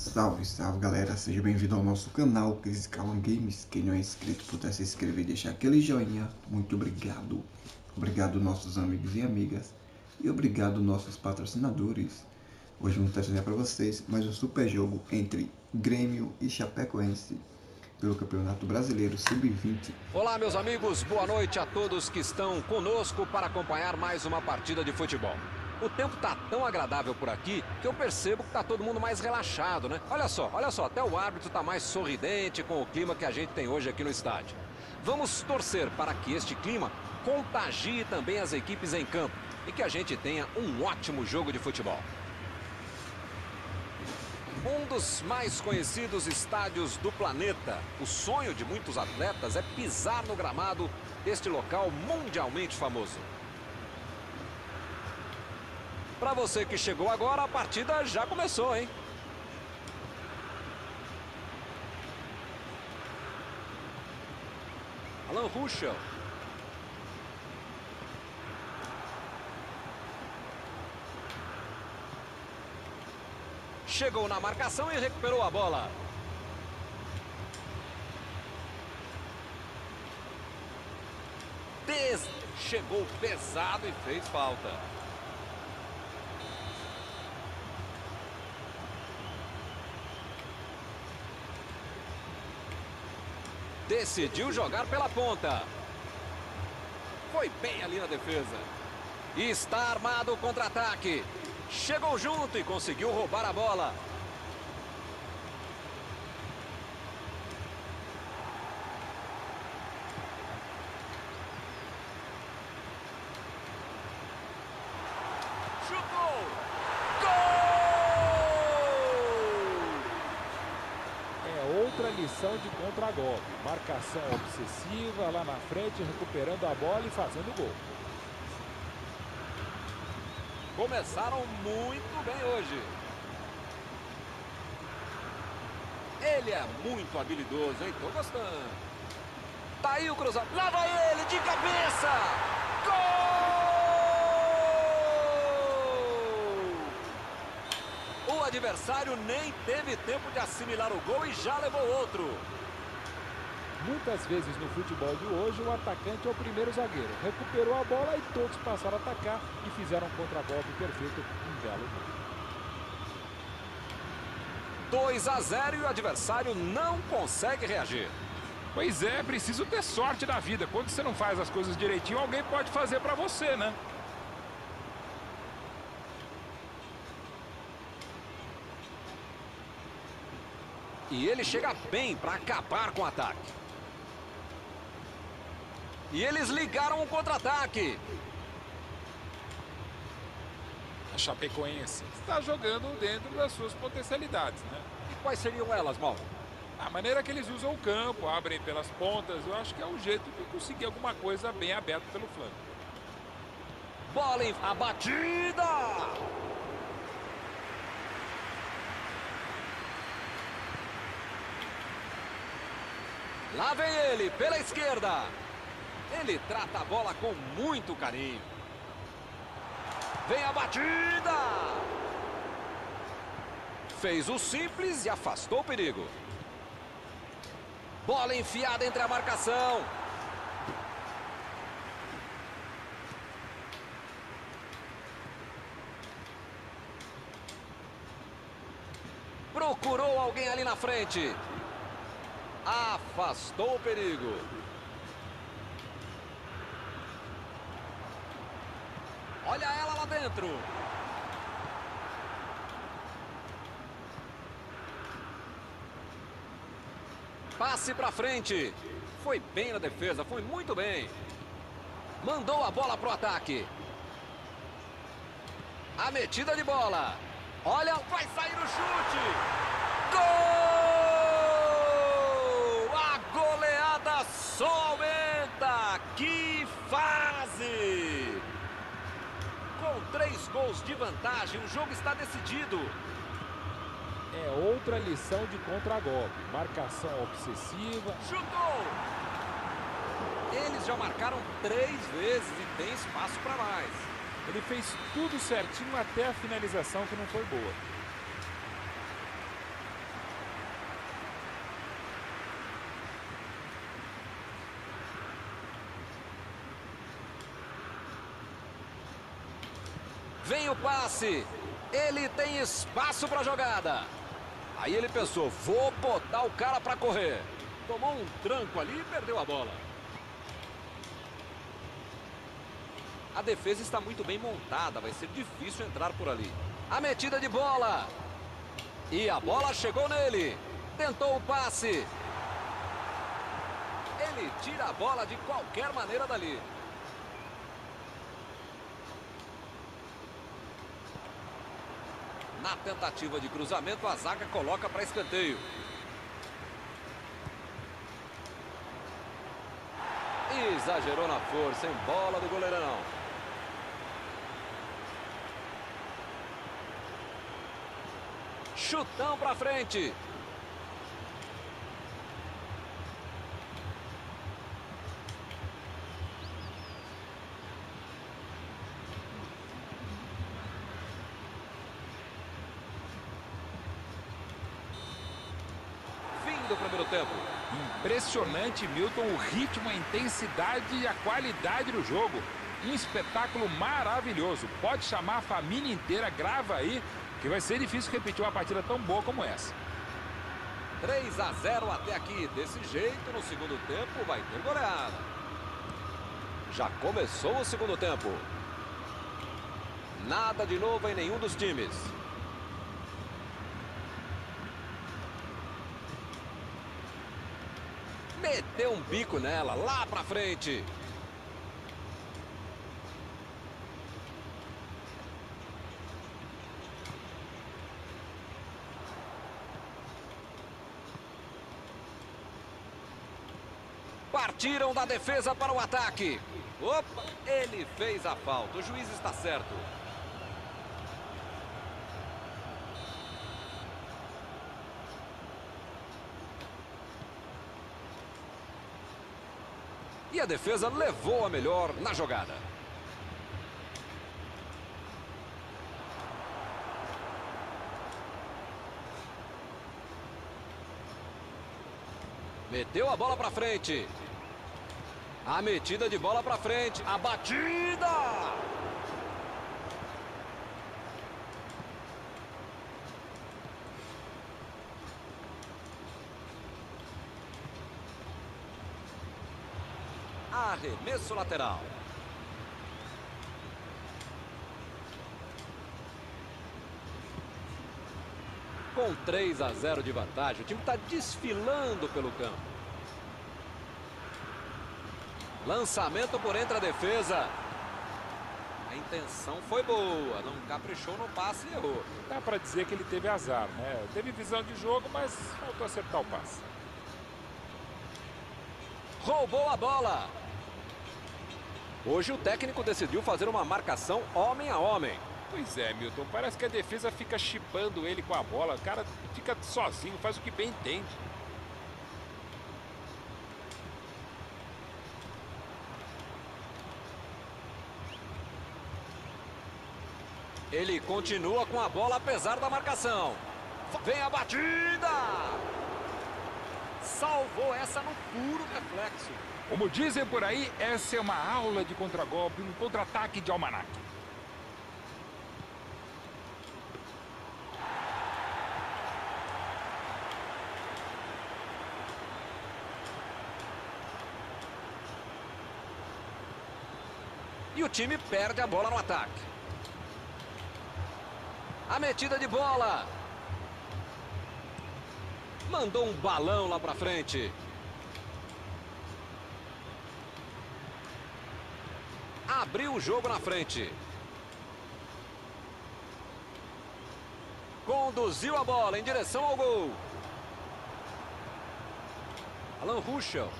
Salve, salve galera, seja bem-vindo ao nosso canal Cris Callan Games. Quem não é inscrito puder se inscrever e deixar aquele joinha, muito obrigado. Obrigado nossos amigos e amigas e obrigado nossos patrocinadores. Hoje vamos trazer para vocês mais um super jogo entre Grêmio e Chapecoense pelo Campeonato Brasileiro Sub-20. Olá meus amigos, boa noite a todos que estão conosco para acompanhar mais uma partida de futebol. O tempo tá tão agradável por aqui que eu percebo que tá todo mundo mais relaxado, né? Olha só, olha só, até o árbitro tá mais sorridente com o clima que a gente tem hoje aqui no estádio. Vamos torcer para que este clima contagie também as equipes em campo e que a gente tenha um ótimo jogo de futebol. Um dos mais conhecidos estádios do planeta. O sonho de muitos atletas é pisar no gramado deste local mundialmente famoso. Para você que chegou agora, a partida já começou, hein? Alan Ruschel. Chegou na marcação e recuperou a bola. Des... Chegou pesado e fez falta. Decidiu jogar pela ponta. Foi bem ali na defesa. E está armado o contra-ataque. Chegou junto e conseguiu roubar a bola. Chutou! Gol! É de contragolpe. Marcação obsessiva lá na frente, recuperando a bola e fazendo gol. Começaram muito bem hoje. Ele é muito habilidoso, hein? Tô gostando. Tá aí o cruzamento. Lá vai ele, de cabeça! Gol! O adversário nem teve tempo de assimilar o gol e já levou outro. Muitas vezes no futebol de hoje, o atacante é o primeiro zagueiro. Recuperou a bola e todos passaram a atacar e fizeram um contragolpe perfeito, um belo gol. 2 a 0 e o adversário não consegue reagir. Pois é, preciso ter sorte na vida. Quando você não faz as coisas direitinho, alguém pode fazer pra você, né? E ele chega bem para acabar com o ataque. E eles ligaram o contra-ataque. A Chapecoense está jogando dentro das suas potencialidades, né? E quais seriam elas, Mauro? A maneira que eles usam o campo, abrem pelas pontas, eu acho que é um jeito de conseguir alguma coisa bem aberta pelo flanco. Bola em a batida! Lá vem ele, pela esquerda. Ele trata a bola com muito carinho. Vem a batida! Fez o simples e afastou o perigo. Bola enfiada entre a marcação. Procurou alguém ali na frente. Afastou o perigo. Olha ela lá dentro. Passe para frente. Foi bem na defesa, foi muito bem. Mandou a bola pro ataque. A metida de bola. Olha, vai sair o chute. Gol! A goleada só aumenta. Que fase! Com três gols de vantagem, o jogo está decidido. É outra lição de contragolpe. Marcação obsessiva. Chutou! Eles já marcaram três vezes e tem espaço para mais. Ele fez tudo certinho até a finalização que não foi boa. Vem o passe. Ele tem espaço para jogada. Aí ele pensou, vou botar o cara para correr. Tomou um tranco ali e perdeu a bola. A defesa está muito bem montada, vai ser difícil entrar por ali. A metida de bola. E a bola chegou nele. Tentou o passe. Ele tira a bola de qualquer maneira dali. Na tentativa de cruzamento, a zaga coloca para escanteio. Exagerou na força, em bola do goleirão. Chutão para frente. Do primeiro tempo. Impressionante, Milton, o ritmo, a intensidade e a qualidade do jogo. Um espetáculo maravilhoso. Pode chamar a família inteira, grava aí, que vai ser difícil repetir uma partida tão boa como essa. 3 a 0 até aqui. Desse jeito, no segundo tempo, vai ter goleada. Já começou o segundo tempo. Nada de novo em nenhum dos times. Meteu um bico nela, lá pra frente. Partiram da defesa para o ataque. Opa, ele fez a falta. O juiz está certo. E a defesa levou a melhor na jogada. Meteu a bola para frente. A metida de bola para frente. A batida! Arremesso lateral. Com 3 a 0 de vantagem, o time está desfilando pelo campo. Lançamento por entre a defesa. A intenção foi boa, não caprichou no passe e errou. Dá para dizer que ele teve azar, né? Teve visão de jogo, mas faltou acertar o passe. Roubou a bola. Hoje o técnico decidiu fazer uma marcação homem a homem. Pois é, Milton. Parece que a defesa fica chipando ele com a bola. O cara fica sozinho, faz o que bem entende. Ele continua com a bola apesar da marcação. Vem a batida! Salvou essa no puro reflexo. Como dizem por aí, essa é uma aula de contragolpe, um contra-ataque de almanac. E o time perde a bola no ataque. A metida de bola. Mandou um balão lá pra frente. Abriu o jogo na frente. Conduziu a bola em direção ao gol. Alan Ruschel.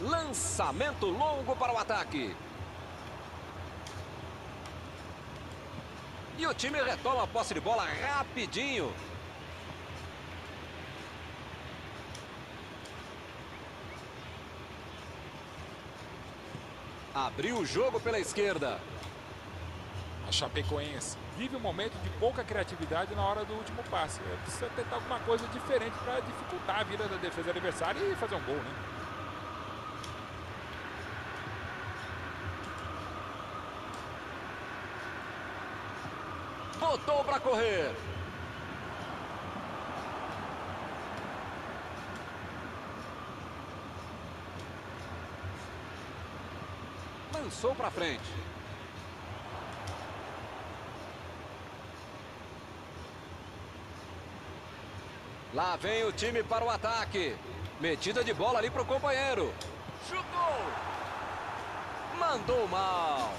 Lançamento longo para o ataque. E o time retoma a posse de bola rapidinho. Abriu o jogo pela esquerda. A Chapecoense vive um momento de pouca criatividade na hora do último passe. É, precisa tentar alguma coisa diferente para dificultar a vida da defesa adversária e fazer um gol, né? Botou para correr. Lançou para frente. Lá vem o time para o ataque. Metida de bola ali para o companheiro. Chutou. Mandou mal.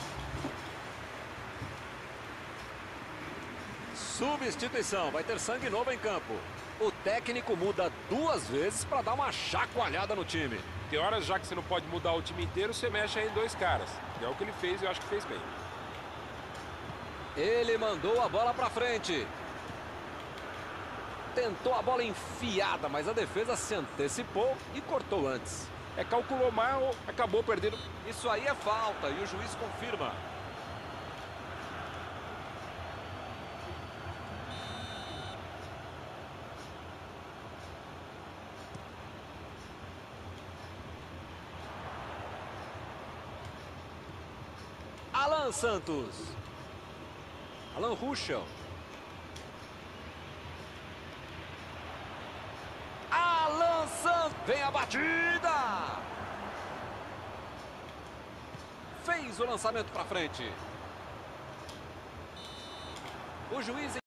Substituição. Vai ter sangue novo em campo. O técnico muda duas vezes para dar uma chacoalhada no time. Tem horas já que você não pode mudar o time inteiro, você mexe aí em dois caras. É o que ele fez e eu acho que fez bem. Ele mandou a bola para frente. Tentou a bola enfiada, mas a defesa se antecipou e cortou antes. É, calculou mal, acabou perdendo. Isso aí é falta e o juiz confirma. Alan Santos. Alan Ruschel. Alan Santos. Vem a batida. Fez o lançamento para frente. O juiz